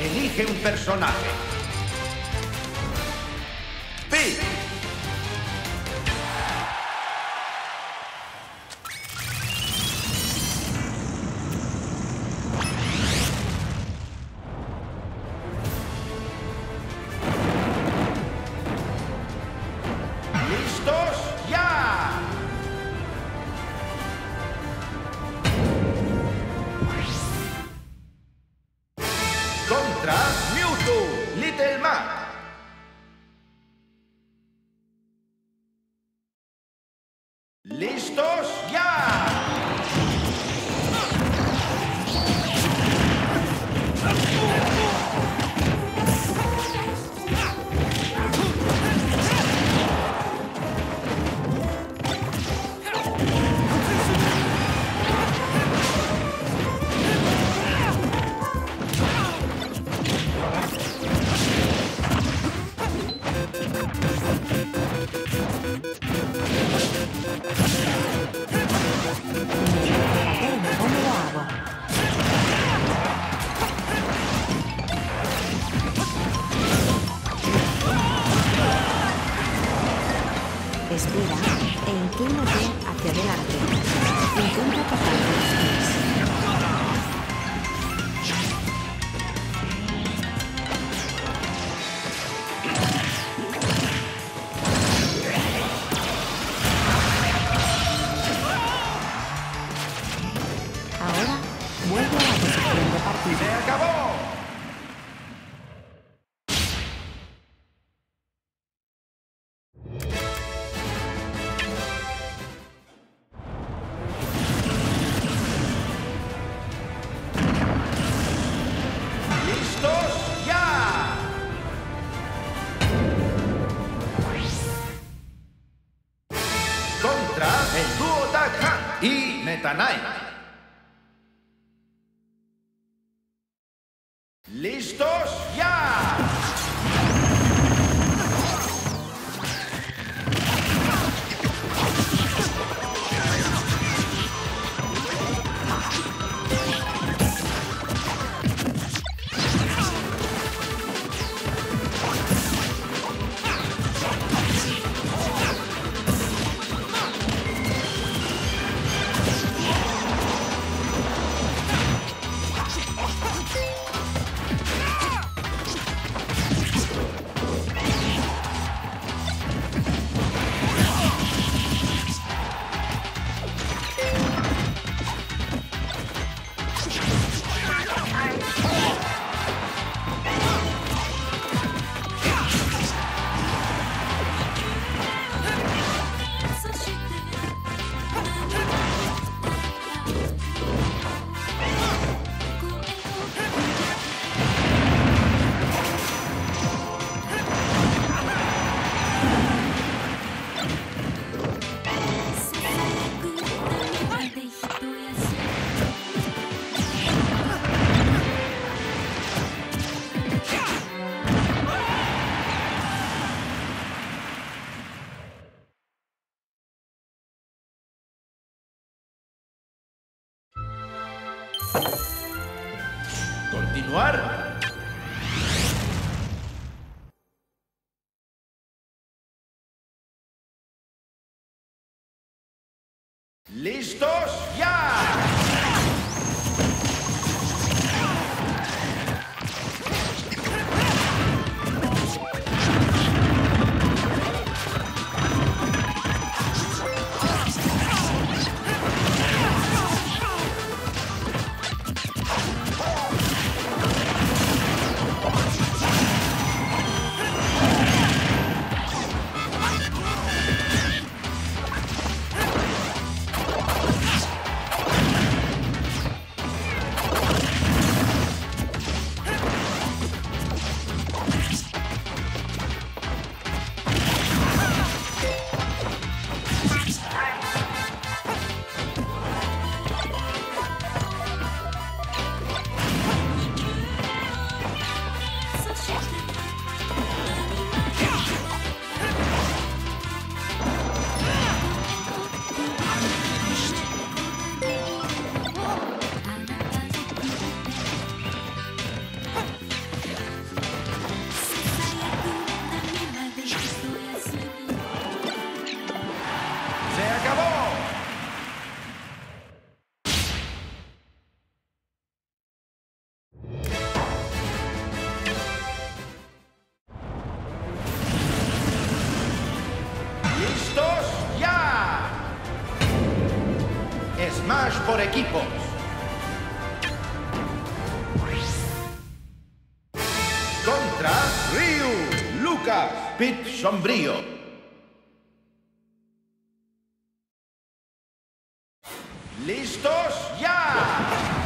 Elige un personaje. Pi. contra Mewtwo, Little Mac. Se acabou! Listos, ya! Listos, ya! Equipos. Contra Ryu, Lucas, Pit Sombrío. ¿Listos? ¡Ya!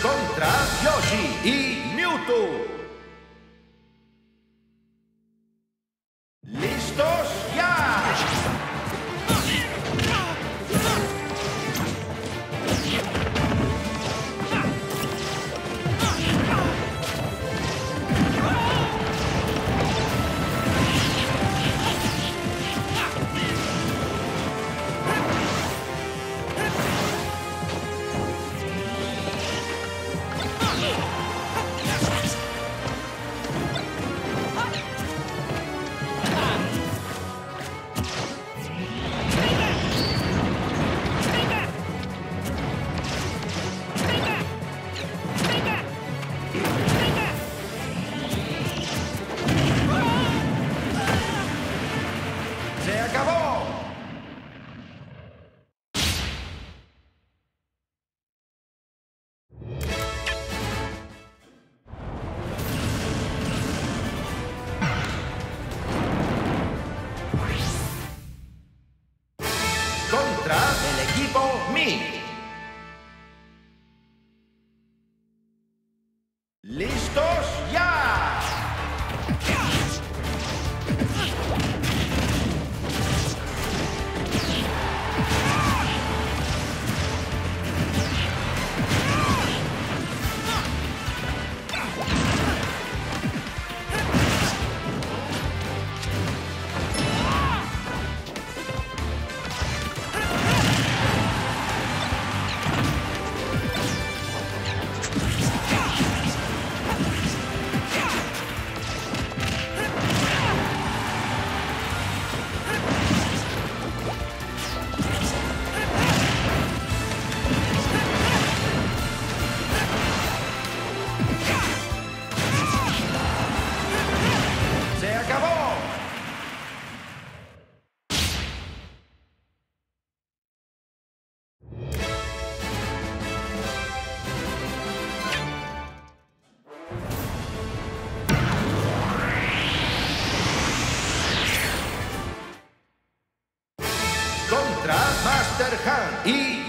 Contra Yoshi y Mewtwo. Contra el equipo Mi. Master Han y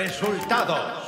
Resultados.